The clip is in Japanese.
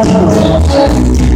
Oh,